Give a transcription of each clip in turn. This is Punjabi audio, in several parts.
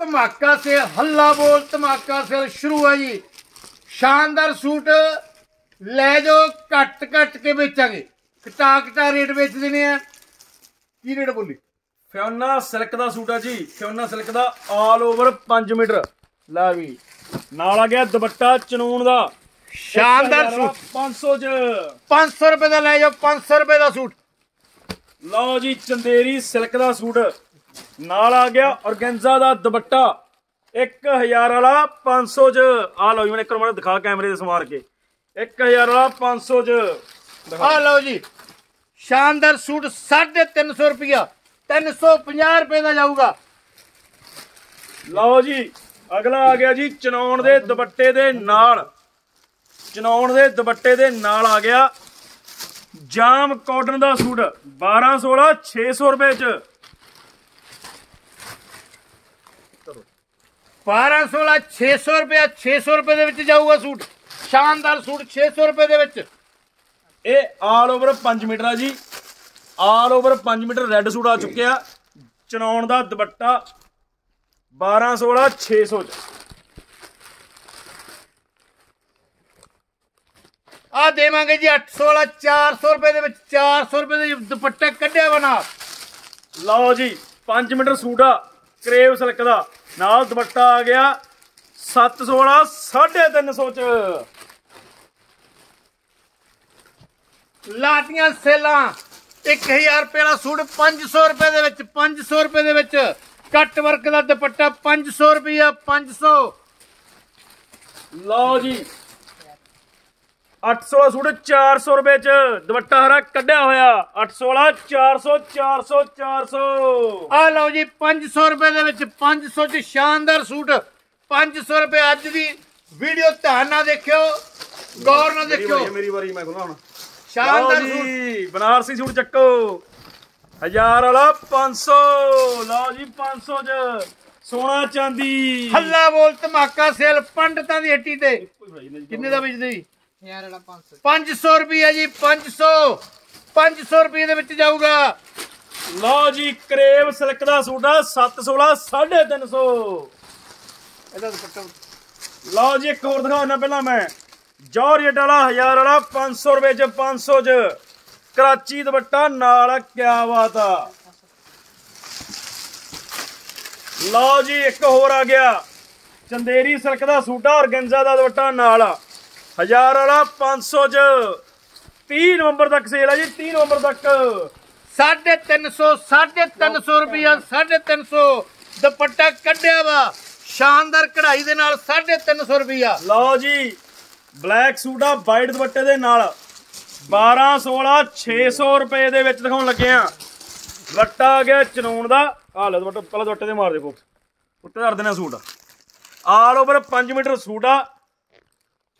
ਧਮਾਕਾ ਸੇ ਹੱਲਾ ਬੋਲ ਧਮਾਕਾ ਸੇ ਸ਼ੁਰੂ ਹੈ ਜੀ। ਸ਼ਾਨਦਾਰ ਸੂਟ ਲੈ ਜਾਓ ਘੱਟ ਘੱਟ ਕੇ ਵੇਚਾਂਗੇ। ਘਟਾ ਘਟਾ ਰੇਟ ਵੇਚ ਦੇਣੇ ਆ। ਕੀ ਰੇਟ ਬੋਲੀ? ਫਿਓਨਾ ਸਿਲਕ ਦਾ ਸੂਟ ਆ ਜੀ ਫਿਓਨਾ ਸਿਲਕ ਦਾ ਆਲ ਓਵਰ 5 ਮੀਟਰ। ਲੈ ਵੀ ਨਾਲ ਆ ਗਿਆ ਦੁਪੱਟਾ ਚਨੂਨ ਦਾ। ਸ਼ਾਨਦਾਰ ਸੂਟ। 500 ਚ। 500 ਰੁਪਏ ਦਾ ਲੈ ਜਾਓ 500 ਰੁਪਏ ਦਾ ਸੂਟ। ਲਓ ਜੀ ਚੰਦੇਰੀ ਸਿਲਕ ਦਾ ਸੂਟ। ਨਾਲ ਆ ਗਿਆ ਔਰਗੈਂਜ਼ਾ ਦਾ ਦੁਪੱਟਾ। 1000 ਵਾਲਾ 500 ਚ। ਆ ਲਓ ਜੀ ਮੈਨੂੰ ਇੱਕ ਵਾਰ ਦਿਖਾ ਕੈਮਰੇ ਦੇ ਸਮਾਰ ਕੇ। 1000 ਵਾਲਾ 500 ਚ। ਆ ਲਓ ਜੀ ਸ਼ਾਨਦਾਰ ਸੂਟ 350 ਰੁਪਿਆ 350 ਰੁਪਏ ਦਾ ਜਾਊਗਾ। ਲਓ ਜੀ ਅਗਲਾ ਆ ਗਿਆ ਜੀ ਚਨੌਣ ਦੇ ਦੁਪੱਟੇ ਦੇ ਨਾਲ। ਚਨੌਣ ਦੇ ਦੁਪੱਟੇ ਦੇ ਨਾਲ ਆ ਗਿਆ ਜਾਮ ਕਾਟਨ ਦਾ ਸੂਟ। 1216 600 ਰੁਪਏ ਚ। 12 16 600 ਰੁਪਏ 600 ਰੁਪਏ ਦੇ ਵਿੱਚ ਜਾਊਗਾ ਸੂਟ। ਸ਼ਾਨਦਾਰ ਸੂਟ 600 ਰੁਪਏ ਦੇ ਵਿੱਚ। ਇਹ ਆਲ ਓਵਰ 5 ਮੀਟਰ ਆ ਜੀ। All over 5 metre red suit ਆ ਚੁੱਕਿਆ। ਚਨੌਣ ਦਾ ਦੁਪੱਟਾ 1216 600 ਚ। ਆ ਦੇਵਾਂਗੇ ਜੀ 800 ਵਾਲਾ 400 ਰੁਪਏ ਦੇ ਵਿੱਚ। 400 ਰੁਪਏ ਦੇ ਦੁਪੱਟਾ ਕੱਢਿਆ ਬਣਾ ਲਓ ਜੀ 5 ਮੀਟਰ ਸੂਟ ਆ ਕਰੇਵ ਸਿਲਕ ਦਾ। ਨਾਲ ਦੁਪੱਟਾ ਆ ਗਿਆ 716 350 ਚ। ਲਾਟੀਆਂ ਸੇਲਾਂ 1000 ਰੁਪਏ ਦਾ ਸੂਟ 500 ਰੁਪਏ ਦੇ ਵਿੱਚ 500 ਰੁਪਏ ਦੇ ਵਿੱਚ। ਕੱਟ ਵਰਕ ਦਾ ਦੁਪੱਟਾ 500 ਰੁਪਿਆ 500 ਲਓ ਜੀ 800 ਵਾਲਾ ਸੂਟ 400 ਰੁਪਏ ਚ ਦੁਪੱਟਾ ਹਰਾ ਕੱਢਿਆ ਹੋਇਆ। 800 ਵਾਲਾ 400 400 400 ਆ ਲਓ ਜੀ 500 ਰੁਪਏ ਦੇ ਵਿੱਚ 500 ਚ ਸ਼ਾਨਦਾਰ ਸੂਟ। 500 ਰੁਪਏ ਅੱਜ ਦੀ ਵੀਡੀਓ ਧਿਆਨ ਨਾਲ ਦੇਖਿਓ ਗੌਰ ਨਾਲ ਦੇਖਿਓ। ਮੇਰੀ ਵਾਰੀ ਮੈਂ ਖੁੱਲਾ ਹੁਣ। ਸ਼ਾਨਦਾਰ ਸੂਟ ਜੀ ਬਨਾਰਸੀ ਸੂਟ ਚੱਕੋ। 1000 ਵਾਲਾ 500 ਲਓ ਜੀ 500 ਚ। ਸੋਨਾ ਚਾਂਦੀ। ਹੱਲਾ ਬੋਲ ਧਮਾਕਾ ਸੇਲ ਪੰਡਤਾਂ ਦੀ ਹੱਟੀ ਤੇ। ਕਿੰਨੇ ਦਾ ਵੇਚਦੇ ਜੀ? 500 ਰੁਪਏ ਜੀ 500 500 ਰੁਪਏ ਦੇ ਵਿੱਚ ਜਾਊਗਾ। ਲਓ ਜੀ ਕਰੇਵ ਸਿਲਕ ਦਾ ਸੂਟ ਆ 716 350 ਇਹਦਾ ਦੁਪੱਟਾ ਲਓ ਜੀ ਇੱਕ ਹੋਰ ਦਿਖਾਉਣਾ ਪਹਿਲਾਂ ਮੈਂ। ਜੌਰਜਟ ਵਾਲਾ 1000 ਵਾਲਾ 500 ਰੁਪਏ ਚ 500 ਚ। ਕਰਾਚੀ ਦੁਪੱਟਾ ਨਾਲ ਕਿਆ ਬਾਤ ਆ। ਲਓ ਜੀ ਇੱਕ ਹੋਰ ਆ ਗਿਆ। ਚੰਦੇਰੀ ਸਿਲਕ ਦਾ ਸੂਟ ਆ ਔਰਗੈਂਜ਼ਾ ਦਾ ਦੁਪੱਟਾ ਨਾਲ। 1000 ਵਾਲਾ 500 ਚ। 30 ਨਵੰਬਰ ਤੱਕ ਸੇਲ ਆ ਜੀ 30 ਨਵੰਬਰ ਤੱਕ। 350 350 ਰੁਪਿਆ 350 ਦੁਪੱਟਾ ਕੱਢਿਆ ਵਾ ਸ਼ਾਨਦਾਰ ਕਢਾਈ ਦੇ ਨਾਲ 350 ਰੁਪਿਆ ਲਓ ਜੀ ਬਲੈਕ ਸੂਟ ਆ ਵਾਈਟ ਦੁਪੱਟੇ ਦੇ ਨਾਲ। 12 16 600 ਰੁਪਏ ਦੇ ਵਿੱਚ ਦਿਖਾਉਣ ਲੱਗੇ ਆ। ਦੁਪੱਟਾ ਆ ਗਿਆ ਚਨੂਨ ਦਾ। ਆ ਲੈ ਦੁਪੱਟਾ ਪਹਿਲਾਂ ਦੁਪੱਟੇ ਤੇ ਮਾਰ ਦੇ ਫੋਕਸ ਉੱਤੇ ਧਰ ਦੇਣਾ suit. All over 5 metre suit ਆ।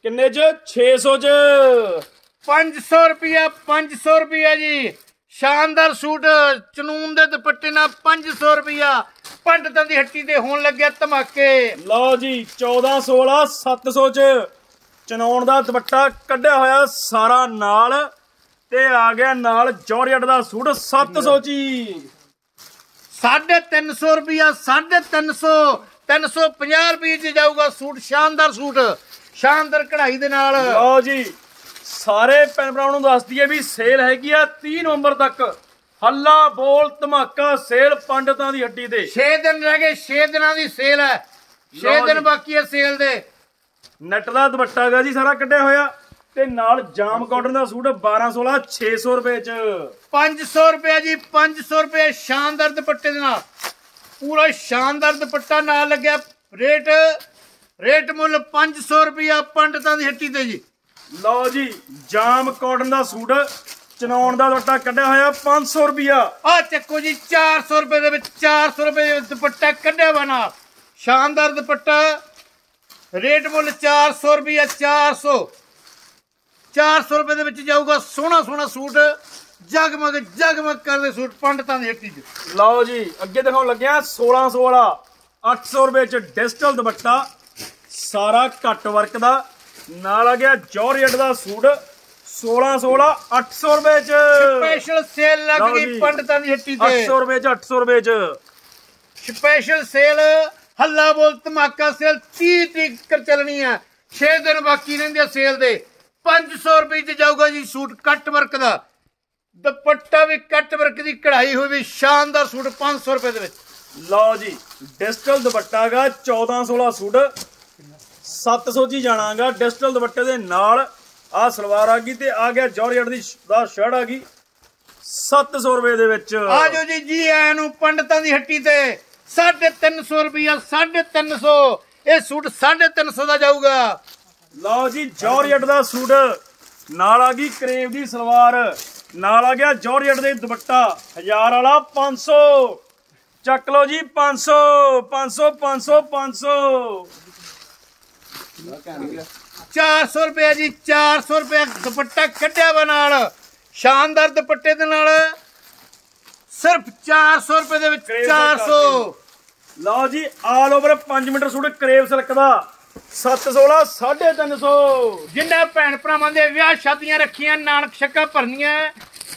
ਕਿੰਨੇ ਚ? 600 ਚ। 500 ਰੁਪਿਆ 500 ਰੁਪਿਆ ਜੀ। ਸ਼ਾਨਦਾਰ ਸੂਟ ਚਨੂਨ ਦੇ ਦੁਪੱਟੇ ਨਾਲ 500 ਰੁਪਿਆ ਪੰਡਤਾਂ ਦੀ ਹੱਟੀ ਤੇ ਹੋਣ ਲੱਗਿਆ ਧਮਾਕੇ। ਲਓ ਜੀ 14 16 700 ਚ। ਚਨੌਣ ਦਾ ਦੁਪੱਟਾ ਕੱਢਿਆ ਹੋਇਆ ਸਾਰਾ ਨਾਲ ਤੇ ਆ ਗਿਆ ਨਾਲ ਜੌਰਜਟ ਦਾ ਸੂਟ 700 ਚ ਹੀ 350 ਰੁਪਿਆ 350 350 ਰੁਪਏ ਚ ਜਾਊਗਾ ਸੂਟ ਸ਼ਾਨਦਾਰ ਸੂਟ। ਸ਼ਾਨਦਾਰ ਕਢਾਈ ਦੇ ਨਾਲ। ਲਓ ਜੀ ਸਾਰੇ ਭੈਣ ਭਰਾਵਾਂ ਨੂੰ ਦੱਸ ਦਈਏ ਵੀ ਸੇਲ ਹੈਗੀ ਆ 30 ਨਵੰਬਰ ਤੱਕ। ਹੱਲਾ ਬੋਲ ਧਮਾਕਾ ਸੇਲ ਪੰਡਤਾਂ ਦੀ ਹੱਡੀ ਤੇ। 6 ਦਿਨ ਰਹਿ ਗਏ 6 ਦਿਨਾਂ ਦੀ ਸੇਲ ਹੈ। 6 ਲਓ ਦਿਨ। ਬਾਕੀ ਹੈ ਸੇਲ ਦੇ। ਨੈਟ ਦਾ ਦੁਪੱਟਾ ਗਾ ਜੀ ਸਾਰਾ ਕੱਢਿਆ ਹੋਇਆ। ਤੇ ਨਾਲ ਜਾਮ ਕਾਟਨ ਦਾ ਸੂਟ 1216 600 ਰੁਪਏ ਚ। 500 ਰੁਪਏ ਜੀ 500 ਰੁਪਏ ਸ਼ਾਨਦਾਰ ਦੁਪੱਟੇ ਦੇ ਨਾਲ। ਪੂਰਾ ਸ਼ਾਨਦਾਰ ਦੁਪੱਟਾ ਨਾਲ ਲੱਗਿਆ। ਰੇਟ ਰੇਟ ਮੁੱਲ 500 ਰੁਪਿਆ ਪੰਡਤਾਂ ਦੀ ਹੱਟੀ ਤੇ ਜੀ। ਲਓ ਜੀ ਜਾਮ ਕਾਟਨ ਦਾ ਸੂਟ ਚਨੌਣ ਦਾ ਦੁਪੱਟਾ ਕੱਢਿਆ ਹੋਇਆ 500 ਰੁਪਿਆ ਆ ਚੱਕੋ ਜੀ 400 ਰੁਪਏ ਦੇ ਵਿੱਚ 400 ਰੁਪਏ ਦੇ ਦੁਪੱਟਾ ਕੱਢਿਆ ਨਾਲ। ਸ਼ਾਨਦਾਰ ਦੁਪੱਟਾ ਰੇਟ ਮੁੱਲ 400 ਰੁਪਿਆ 400 400 ਰੁਪਏ ਦੇ ਵਿੱਚ ਜਾਊਗਾ ਸੋਹਣਾ ਸੋਹਣਾ ਸੂਟ ਜਗਮਗ ਜਗਮਗ ਕਰਦੇ ਸੂਟ ਪੰਡਤਾਂ ਦੀ ਹੱਟੀ 'ਚ। ਲਓ ਜੀ ਅੱਗੇ ਦਿਖਾਉਣ ਲੱਗਿਆ 1600 ਵਾਲਾ 800 ਰੁਪਏ ਚ ਡਿਜੀਟਲ ਦੁਪੱਟਾ। ਸਾਰਾ ਕੱਟ ਵਰਕ ਦਾ। ਨਾਲ ਆ ਗਿਆ ਜੌਰਜਟ ਦਾ ਸੂਟ। 1600 ਵਾਲਾ 800 ਰੁਪਏ ਚ। ਸਪੈਸ਼ਲ ਸੇਲ ਲੱਗ ਗਈ। ਪੰਡਤਾਂ ਦੀ ਹੱਟੀ ਤੇ। 800 ਰੁਪਏ ਚ 800 ਰੁਪਏ ਚ। ਸਪੈਸ਼ਲ ਸੇਲ ਹੱਲਾ ਬੋਲ ਧਮਾਕਾ ਸੇਲ 30 ਤਰੀਕ ਤੱਕ ਚੱਲਣੀ ਹੈ 6 ਦਿਨ ਬਾਕੀ ਰਹਿੰਦੇ ਆ ਸੇਲ ਦੇ। 500 ਰੁਪਏ ਚ ਜਾਊਗਾ ਜੀ ਸੂਟ ਕੱਟ ਵਰਕ ਦਾ। ਦੁਪੱਟਾ ਵੀ ਕੱਟ ਵਰਕ ਦੀ ਕਢਾਈ ਹੋਈ ਵੀ ਸ਼ਾਨਦਾਰ ਸੂਟ 500 ਰੁਪਏ ਦੇ ਵਿੱਚ। ਲਓ ਜੀ ਡਿਜੀਟਲ ਦੁਪੱਟਾਗਾ 14 16 ਸੂਟ। 700 ਜੀ ਜਾਣਾਗਾ। ਡਿਜੀਟਲ ਦੁਪੱਟੇ ਦੇ ਨਾਲ ਆ ਸਲਵਾਰ ਆ ਗਈ ਤੇ ਆ ਗਿਆ ਜਾਰਜਟ ਦੀ ਦਾ ਸ਼ਰਟ ਆ ਗਈ। 700 ਰੁਪਏ ਦੇ ਵਿੱਚ। ਆਜੋ ਜੀ ਜੀ ਆਇਆਂ ਨੂੰ ਪੰਡਤਾਂ ਦੀ ਹੱਟੀ ਤੇ। 350 ਰੁਪਿਆ 350 ਇਹ ਸੂਟ 350 ਦਾ ਜਾਊਗਾ। ਲਓ ਜੀ ਜਾਰਜਟ ਦਾ ਸੂਟ ਨਾਲ ਆ ਗਈ ਕਰੇਵ ਦੀ ਸਲਵਾਰ। ਨਾਲ ਆ ਗਿਆ ਜਾਰਜਟ ਦੇ ਦੁਪੱਟਾ। 1000 ਵਾਲਾ 500 ਚੱਕ ਲਓ ਜੀ 500 500 500 500 400 ਰੁਪਏ ਜੀ 400 ਰੁਪਏ ਦੁਪੱਟਾ ਕੱਢਿਆ ਵਾ ਨਾਲ। ਸ਼ਾਨਦਾਰ ਦੁਪੱਟੇ ਦੇ ਨਾਲ। ਸਿਰਫ 400 ਰੁਪਏ ਦੇ ਵਿੱਚ ਕਰੇਵ ਦਾ 400 ਲਓ ਜੀ all over 5 metre suit crepe silk ਦਾ। 716 350 ਜਿੰਨਾ ਭੈਣ ਭਰਾਵਾਂ ਦੇ ਵਿਆਹ ਸ਼ਾਦੀਆਂ ਰੱਖੀਆਂ ਨਾਨਕ ਛੱਕਾ ਭਰਨੀਆਂ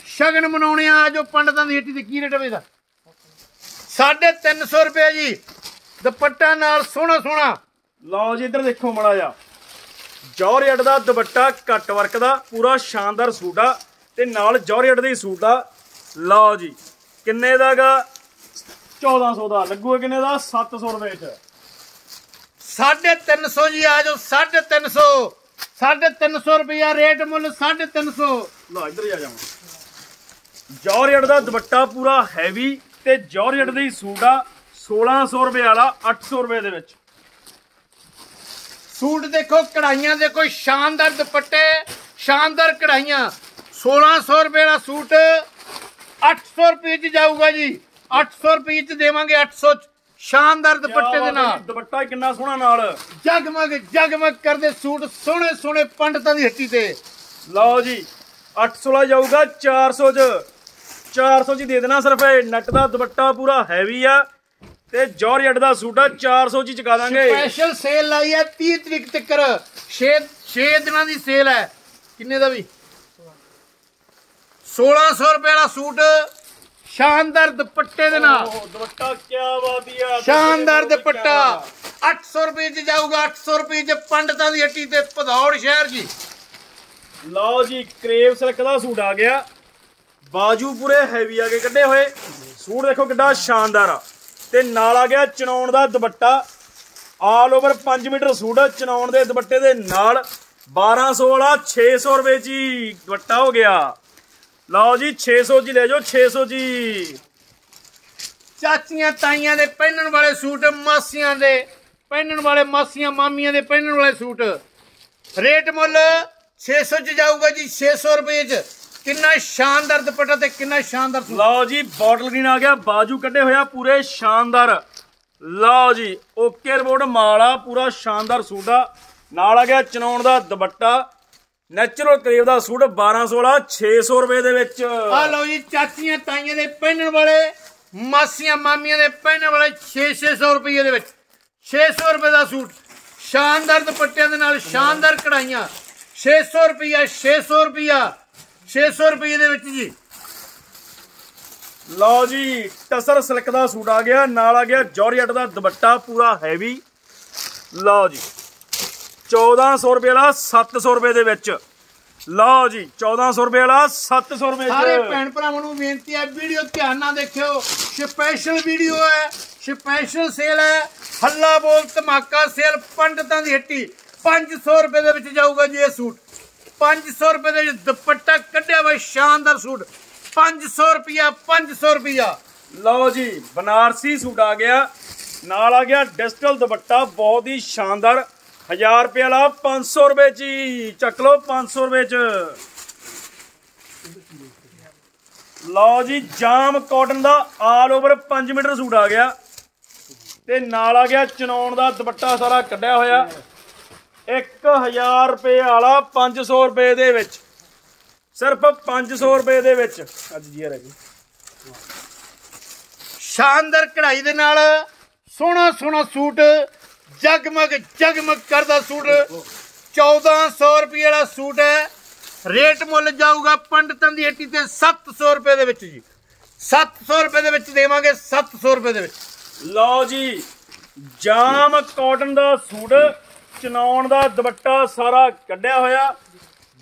ਸ਼ਗਨ ਮਨਾਉਣੇ ਆ ਜੋ ਪੰਡਤਾਂ ਦੀ ਹੱਟੀ ਤੇ ਕੀ ਰੇਟ ਹੋਵੇਗਾ 350 ਰੁਪਏ ਜੀ ਦੁਪੱਟਾ ਨਾਲ ਸੋਹਣਾ ਸੋਹਣਾ ਲਓ ਜੀ ਇੱਧਰ ਦੇਖੋ ਮੜਾ ਜਾ ਜੌਰਜਟ ਦਾ ਦੁਪੱਟਾ ਕੱਟ ਵਰਕ ਦਾ ਪੂਰਾ ਸ਼ਾਨਦਾਰ ਸੂਟ ਆ ਤੇ ਨਾਲ ਜੌਰਜਟ ਦੇ ਸੂਟ ਆ। ਲਓ ਜੀ ਕਿੰਨੇ ਦਾਗਾ 1400 ਦਾ ਲੱਗੂਗਾ ਕਿੰਨੇ ਦਾ? 700 ਰੁਪਏ ਚ। 350 ਜੀ ਆ ਜਾਓ 350 350 ਰੁਪਿਆ ਰੇਟ ਮੁੱਲ 350 ਲਓ ਇੱਧਰ ਆ ਜਾਵਾਂ। ਜੌਰਜਟ ਦਾ ਦੁਪੱਟਾ ਪੂਰਾ ਹੈਵੀ ਤੇ ਜੌਰਜਟ ਦੇ ਸੂਟ ਆ 1600 ਰੁਪਏ ਵਾਲਾ 800 ਰੁਪਏ ਦੇ ਵਿੱਚ। ਸੂਟ ਦੇਖੋ ਕਢਾਈਆਂ ਦੇਖੋ ਸ਼ਾਨਦਾਰ ਦੁਪੱਟੇ ਸ਼ਾਨਦਾਰ ਕਢਾਈਆਂ। 1600 ਰੁਪਏ ਦਾ ਸੂਟ 800 ਰੁਪਏ ਚ ਜਾਊਗਾ ਜੀ। 800 ਰੁਪਏ ਚ ਦੇਵਾਂਗੇ 800 ਚ। ਸ਼ਾਨਦਾਰ ਦੁਪੱਟੇ ਦੇ ਨਾਲ। ਦੁਪੱਟਾ ਕਿੰਨਾ ਸੋਹਣਾ ਨਾਲ। ਜਗਮਗ ਜਗਮਗ ਕਰਦੇ ਸੂਟ ਸੋਹਣੇ ਸੋਹਣੇ ਪੰਡਤਾਂ ਦੀ ਹੱਟੀ ਤੇ। ਲਓ ਜੀ 800 ਲਾ ਜਾਊਗਾ 400 ਚ। 400 ਚ ਦੇ ਦੇਣਾ ਸਿਰਫ ਇਹ। ਨੱਟ ਦਾ ਦੁਪੱਟਾ ਪੂਰਾ ਹੈਵੀ ਆ। ਤੇ ਜੌਰਜਟ ਦਾ ਸੂਟ ਆ 400 ਚ ਚੁਕਾ ਦਾਂਗੇ। ਸਪੈਸ਼ਲ ਸੇਲ ਲਾਈ ਹੈ 30 ਤਰੀਕ ਤੱਕ 6 6 ਦਿਨਾਂ ਦੀ ਸੇਲ ਹੈ। ਕਿੰਨੇ ਦਾ ਵੀ? 1600 ਰੁਪਏ ਦਾ ਸੂਟ ਸ਼ਾਨਦਾਰ ਦੁਪੱਟੇ ਦੇ ਨਾਲ। ਦੁਪੱਟਾ ਕੀ ਬਾਦੀਆ ਸ਼ਾਨਦਾਰ ਦੁਪੱਟਾ। 800 ਰੁਪਏ ਚ ਜਾਊਗਾ 800 ਰੁਪਏ ਚ ਪੰਡਤਾਂ ਦੀ ਹੱਟੀ ਤੇ ਭਦੌੜ ਸ਼ਹਿਰ ਜੀ। ਲਓ ਜੀ ਕਰੇਵ ਸਿਲਕ ਦਾ ਸੂਟ ਆ ਗਿਆ। ਬਾਜੂ ਪੂਰੇ ਹੈਵੀ ਆ ਕੇ ਕੱਢੇ ਹੋਏ। ਸੂਟ ਦੇਖੋ ਕਿੱਡਾ ਸ਼ਾਨਦਾਰ ਆ। ਤੇ ਨਾਲ ਆ ਗਿਆ ਚਨੌਣ ਦਾ dupatta. All over 5 metre suit ਚਨੌਣ ਦੇ ਦੁਪੱਟੇ ਦੇ ਨਾਲ 1200 ਵਾਲਾ 600 ਰੁਪਏ ਜੀ ਦੁਪੱਟਾ ਹੋ ਗਿਆ। ਲਓ ਜੀ 600 ਜੀ ਲੈ ਜਾਓ 600 ਜੀ। ਚਾਚੀਆਂ ਤਾਈਆਂ ਦੇ ਪਹਿਨਣ ਵਾਲੇ ਸੂਟ, ਮਾਸੀਆਂ ਦੇ ਪਹਿਨਣ ਵਾਲੇ ਮਾਸੀਆਂ ਮਾਮੀਆਂ ਦੇ ਪਹਿਨਣ ਵਾਲੇ ਸੂਟ। ਰੇਟ ਮੁੱਲ 600 ਚ ਜਾਊਗਾ ਜੀ 600 ਰੁਪਏ ਚ। ਕਿੰਨਾ ਸ਼ਾਨਦਾਰ ਦੁਪੱਟਾ ਤੇ ਕਿੰਨਾ ਸ਼ਾਨਦਾਰ ਸੂਟ। ਲਓ ਜੀ ਬਾਟਲ ਗ੍ਰੀਨ ਆ ਗਿਆ ਬਾਜੂ ਕੱਢੇ ਹੋਇਆ ਪੂਰੇ ਸ਼ਾਨਦਾਰ। ਲਓ ਜੀ ਓਕੇ ਰਿਪੋਰਟ ਮਾਲ ਪੂਰਾ ਸ਼ਾਨਦਾਰ ਸੂਟ ਆ। ਨਾਲ ਆ ਗਿਆ ਚਨੌਣ ਦਾ ਦੁਪੱਟਾ। ਨੈਚੁਰਲ ਕਰੇਵ ਦਾ ਸੂਟ 1200 ਵਾਲਾ 600 ਰੁਪਏ ਦੇ ਵਿੱਚ। ਆ ਲਓ ਜੀ ਚਾਚੀਆਂ ਤਾਈਆਂ ਦੇ ਪਹਿਨਣ ਵਾਲੇ ਮਾਸੀਆਂ ਮਾਮੀਆਂ ਦੇ ਪਹਿਨਣ ਵਾਲੇ 6-600 ਰੁਪਏ ਦੇ ਵਿੱਚ। 600 ਰੁਪਏ ਦਾ ਸੂਟ ਸ਼ਾਨਦਾਰ ਦੁਪੱਟਿਆਂ ਦੇ ਨਾਲ ਸ਼ਾਨਦਾਰ ਕਢਾਈਆਂ। 600 ਰੁਪਿਆ 600 ਰੁਪਿਆ 600 ਰੁਪਏ ਦੇ ਵਿੱਚ ਜੀ। ਲਓ ਜੀ ਟਸਰ ਸਿਲਕ ਦਾ ਸੂਟ ਆ ਗਿਆ ਨਾਲ ਆ ਗਿਆ ਜੌਰਜਟ ਦਾ ਦੁਪੱਟਾ ਪੂਰਾ ਹੈਵੀ ਲਓ ਜੀ 1400 ਰੁਪਏ ਵਾਲਾ 700 ਰੁਪਏ ਦੇ ਵਿੱਚ। ਲਓ ਜੀ 1400 ਰੁਪਏ ਵਾਲਾ 700 ਰੁਪਏ ਸਾਰੇ ਭੈਣ ਭਰਾਵਾਂ ਨੂੰ ਬੇਨਤੀ ਹੈ ਵੀਡੀਓ ਧਿਆਨ ਨਾਲ ਦੇਖਿਓ ਸਪੈਸ਼ਲ ਵੀਡੀਓ ਹੈ ਸਪੈਸ਼ਲ ਸੇਲ ਹੈ। ਹੱਲਾ ਬੋਲ ਧਮਾਕਾ ਸੇਲ ਪੰਡਤਾਂ ਦੀ ਹੱਟੀ। 500 ਰੁਪਏ ਦੇ ਵਿੱਚ ਜਾਊਗਾ ਜੀ ਇਹ ਸੂਟ। 500 ਰੁਪਏ ਦੇ ਦੁਪੱਟਾ ਕੱਢਿਆ ਹੋਇਆ ਸ਼ਾਨਦਾਰ ਸੂਟ। 500 ਰੁਪਿਆ 500 ਰੁਪਿਆ ਲਓ ਜੀ, ਬਨਾਰਸੀ ਸੂਟ ਆ ਗਿਆ। ਨਾਲ ਆ ਗਿਆ ਡਿਜੀਟਲ ਦੁਪੱਟਾ, ਬਹੁਤ ਹੀ ਸ਼ਾਨਦਾਰ। 1000 ਰੁਪਏ ਵਾਲਾ 500 ਰੁਪਏ ਚ ਚੱਕ ਲਓ 500 ਰੁਪਏ ਚ। ਲਓ ਜੀ, ਜਾਮ ਕਾਟਨ ਦਾ ਆਲ ਓਵਰ 5 ਮੀਟਰ ਸੂਟ ਆ ਗਿਆ। ਤੇ ਨਾਲ ਆ ਗਿਆ ਚਨੌਣ ਦਾ ਦੁਪੱਟਾ ਸਾਰਾ ਕੱਢਿਆ ਹੋਇਆ। 1000 ਰੁਪਏ ਵਾਲਾ 500 ਰੁਪਏ ਦੇ ਵਿੱਚ। ਸਿਰਫ 500 ਰੁਪਏ ਦੇ ਵਿੱਚ। ਅੱਜ ਜੀ ਰਹੀ ਸ਼ਾਨਦਾਰ ਕਢਾਈ ਦੇ ਨਾਲ ਸੋਹਣਾ ਸੋਹਣਾ ਸੂਟ ਜਗਮਗ ਜਗਮਗ ਕਰਦਾ ਸੂਟ। 1400 ਰੁਪਏ ਵਾਲਾ ਸੂਟ ਹੈ। ਰੇਟ ਮੁੱਲ ਜਾਊਗਾ ਪੰਡਤਾਂ ਦੀ ਹੱਟੀ ਤੇ 700 ਰੁਪਏ ਦੇ ਵਿੱਚ ਜੀ। 700 ਰੁਪਏ ਦੇ ਵਿੱਚ ਦੇਵਾਂਗੇ 700 ਰੁਪਏ ਦੇ ਵਿੱਚ। ਲਓ ਜੀ ਜਾਮ ਕਾਟਨ ਦਾ ਸੂਟ ਚਨਾਉਣ ਦਾ ਦੁਪੱਟਾ ਸਾਰਾ ਕੱਢਿਆ ਹੋਇਆ।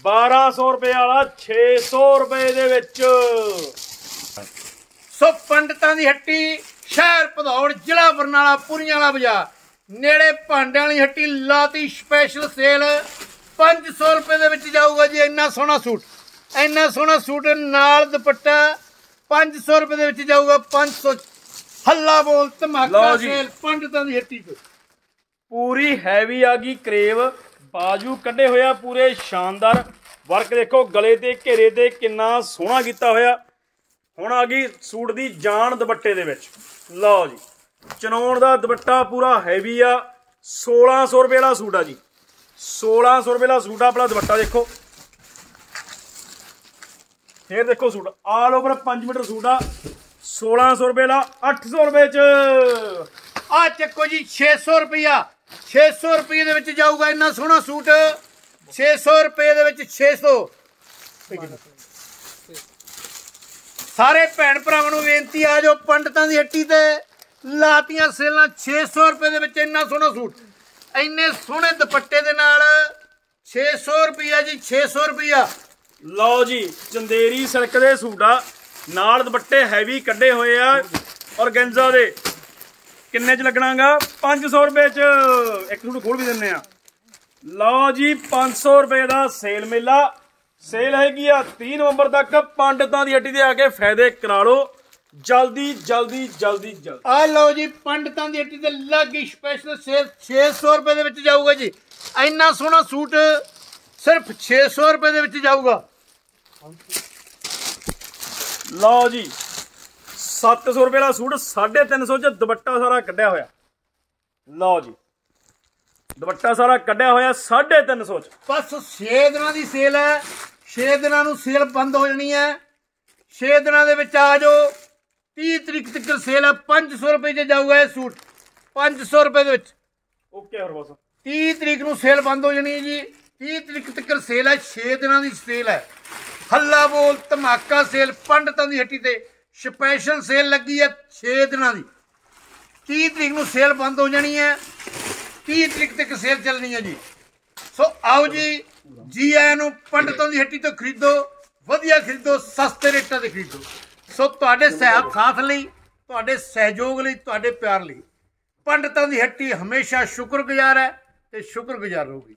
1200 ਰੁਪਏ ਵਾਲਾ 600 ਰੁਪਏ ਦੇ ਵਿੱਚ। ਸੋ ਪੰਡਤਾਂ ਦੀ ਹੱਟੀ ਸ਼ਹਿਰ ਭਦੌੜ ਜ਼ਿਲ੍ਹਾ ਬਰਨਾਲਾ ਪੁਰੀਆਂ ਵਾਲਾ ਬਾਜ਼ਾਰ। ਨੇੜੇ ਭਾਂਡਿਆਂ ਵਾਲੀ ਹੱਟੀ ਲਾਤੀ ਸਪੈਸ਼ਲ ਸੇਲ 500 ਰੁਪਏ ਦੇ ਵਿੱਚ ਜਾਊਗਾ ਜੀ ਇੰਨਾ ਸੋਹਣਾ ਸੂਟ। ਇੰਨਾ ਸੋਹਣਾ ਸੂਟ ਨਾਲ ਦੁਪੱਟਾ 500 ਰੁਪਏ ਦੇ ਵਿੱਚ ਜਾਊਗਾ। 500 ਹੱਲਾ ਬੋਲ ਧਮਾਕਾ। ਸੇਲ ਪੰਡਤਾਂ ਦੀ ਹੱਟੀ ਤੇ। ਪੂਰੀ ਹੈਵੀ ਆ ਗਈ ਕਰੇਵ। ਬਾਜੂ ਕੱਢੇ ਹੋਇਆ ਪੂਰੇ, ਸ਼ਾਨਦਾਰ। ਵਰਕ ਦੇਖੋ, ਗਲੇ ਤੇ, ਘੇਰੇ ਤੇ ਕਿੰਨਾ ਸੋਹਣਾ ਕੀਤਾ ਹੋਇਆ। ਹੁਣ ਆ ਗਈ ਸੂਟ ਦੀ ਜਾਨ ਦੁਪੱਟੇ ਦੇ ਵਿੱਚ। ਲਓ ਜੀ ਚਨੌਣ ਦਾ ਦੁਪੱਟਾ ਪੂਰਾ ਹੈਵੀ ਆ। 1600 ਰੁਪਏ ਦਾ ਸੂਟ ਆ ਜੀ। 1600 ਰੁਪਏ ਦਾ ਸੂਟ ਆ, ਆਪਣਾ ਦੁਪੱਟਾ ਦੇਖੋ। ਫੇਰ ਦੇਖੋ suit all over 5 metre suit ਆ। 1600 ਰੁਪਏ ਦਾ 800 ਰੁਪਏ ਚ। ਆ ਚੱਕੋ ਜੀ 600 ਰੁਪਿਆ 600 ਰੁਪਏ ਦੇ ਵਿੱਚ ਜਾਊਗਾ ਇੰਨਾ ਸੋਹਣਾ ਸੂਟ। 600 ਰੁਪਏ ਦੇ ਵਿੱਚ 600 ਸਾਰੇ ਭੈਣ ਭਰਾਵਾਂ ਨੂੰ ਬੇਨਤੀ ਆ ਜੋ ਪੰਡਤਾਂ ਦੀ ਹੱਟੀ ਤੇ ਲਾਤੀਆਂ ਸੇਲਾਂ 600 ਰੁਪਏ ਦੇ ਵਿੱਚ ਇੰਨਾ ਸੋਹਣਾ ਸੂਟ। ਇੰਨੇ ਸੋਹਣੇ ਦੁਪੱਟੇ ਦੇ ਨਾਲ 600 ਰੁਪਿਆ ਜੀ 600 ਰੁਪਿਆ ਲਓ ਜੀ, ਚੰਦੇਰੀ ਸਿਲਕ ਦੇ ਸੂਟ ਆ। ਨਾਲ ਦੁਪੱਟੇ ਹੈਵੀ ਕੱਢੇ ਹੋਏ ਆ ਔਰਗੈਂਜ਼ਾ ਦੇ। ਕਿੰਨੇ ਚ ਲੱਗਣਾਗਾ? 500 ਰੁਪਏ ਚ। ਇੱਕ ਸੂਟ ਖੋਲ ਵੀ ਦਿੰਨੇ ਆ। ਲਓ ਜੀ 500 ਰੁਪਏ ਦਾ ਸੇਲ ਮੇਲਾ। ਸੇਲ ਹੈਗੀ ਆ 30 ਨਵੰਬਰ ਤੱਕ। ਪੰਡਤਾਂ ਦੀ ਹੱਟੀ ਤੇ ਆ ਕੇ ਫਾਇਦੇ ਕਰਾ ਲਓ। ਜਲਦੀ ਜਲਦੀ ਜਲਦੀ ਜਲਦੀ। ਆ ਲਓ ਜੀ ਪੰਡਤਾਂ ਦੀ ਹੱਟੀ ਤੇ ਲੱਗੀ ਸਪੈਸ਼ਲ ਸੇਲ 600 ਰੁਪਏ ਦੇ ਵਿੱਚ ਜਾਊਗਾ ਜੀ। ਇੰਨਾ ਸੋਹਣਾ ਸੂਟ ਸਿਰਫ 600 ਰੁਪਏ ਦੇ ਵਿੱਚ ਜਾਊਗਾ। ਲਓ ਜੀ 700 ਰੁਪਏ ਦਾ ਸੂਟ 350 ਚ ਦੁਪੱਟਾ ਸਾਰਾ ਕੱਢਿਆ ਹੋਇਆ। ਲਓ ਜੀ। ਦੁਪੱਟਾ ਸਾਰਾ ਕੱਢਿਆ ਹੋਇਆ 350 ਚ। ਬਸ 6 ਦਿਨਾਂ ਦੀ ਸੇਲ ਹੈ। 6 ਦਿਨਾਂ ਨੂੰ ਸੇਲ ਬੰਦ ਹੋ ਜਾਣੀ ਹੈ। 6 ਦਿਨਾਂ ਦੇ ਵਿੱਚ ਆ ਜਾਓ। 30 ਤਰੀਕ ਤੱਕ ਸੇਲ ਹੈ। 500 ਰੁਪਏ 'ਚ ਜਾਊਗਾ ਇਹ ਸੂਟ। 500 ਰੁਪਏ ਦੇ ਵਿੱਚ। ਓਕੇ ਹੋਰ ਬਸ 30 ਤਰੀਕ ਨੂੰ ਸੇਲ ਬੰਦ ਹੋ ਜਾਣੀ ਹੈ ਜੀ। 30 ਤਰੀਕ ਤੱਕ ਸੇਲ ਹੈ। 6 ਦਿਨਾਂ ਦੀ ਸੇਲ ਹੈ। ਹੱਲਾ ਬੋਲ ਧਮਾਕਾ ਸੇਲ ਪੰਡਤਾਂ ਦੀ ਹੱਟੀ ਤੇ। ਸਪੈਸ਼ਲ ਸੇਲ ਲੱਗੀ ਹੈ 6 ਦਿਨਾਂ ਦੀ। 30 ਤਰੀਕ ਨੂੰ ਸੇਲ ਬੰਦ ਹੋ ਜਾਣੀ ਹੈ। 30 ਤਰੀਕ ਤੱਕ ਸੇਲ ਚੱਲਣੀ ਹੈ ਜੀ। ਸੋ ਆਓ ਜੀ ਜੀ ਆਇਆਂ ਨੂੰ ਪੰਡਤਾਂ ਦੀ ਹੱਟੀ ਤੋਂ ਖਰੀਦੋ, ਵਧੀਆ ਖਰੀਦੋ, ਸਸਤੇ ਰੇਟਾਂ ਤੇ ਖਰੀਦੋ। ਸੋ ਤੁਹਾਡੇ ਸਹਿਬ ਸਾਥ ਲਈ, ਤੁਹਾਡੇ ਸਹਿਯੋਗ ਲਈ, ਤੁਹਾਡੇ ਪਿਆਰ ਲਈ ਪੰਡਤਾਂ ਦੀ ਹੱਟੀ ਹਮੇਸ਼ਾ ਸ਼ੁਕਰਗੁਜ਼ਾਰ ਹੈ ਤੇ ਸ਼ੁਕਰਗੁਜ਼ਾਰ ਰਹੂਗੀ।